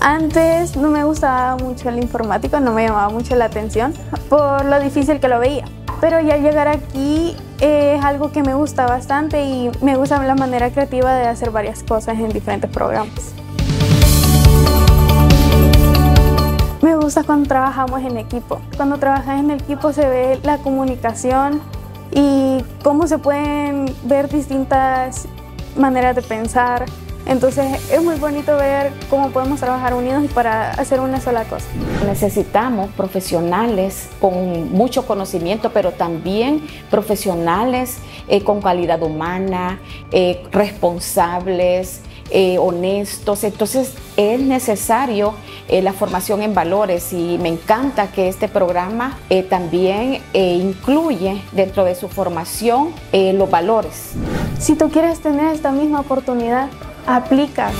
Antes no me gustaba mucho el informático, no me llamaba mucho la atención por lo difícil que lo veía. Pero ya llegar aquí es algo que me gusta bastante y me gusta la manera creativa de hacer varias cosas en diferentes programas. Me gusta cuando trabajamos en equipo. Cuando trabajas en equipo se ve la comunicación y cómo se pueden ver distintas maneras de pensar, entonces es muy bonito ver cómo podemos trabajar unidos para hacer una sola cosa. Necesitamos profesionales con mucho conocimiento, pero también profesionales eh, con calidad humana, eh, responsables, eh, honestos. Entonces es necesario la formación en valores y me encanta que este programa también incluye dentro de su formación los valores. Si tú quieres tener esta misma oportunidad, aplica.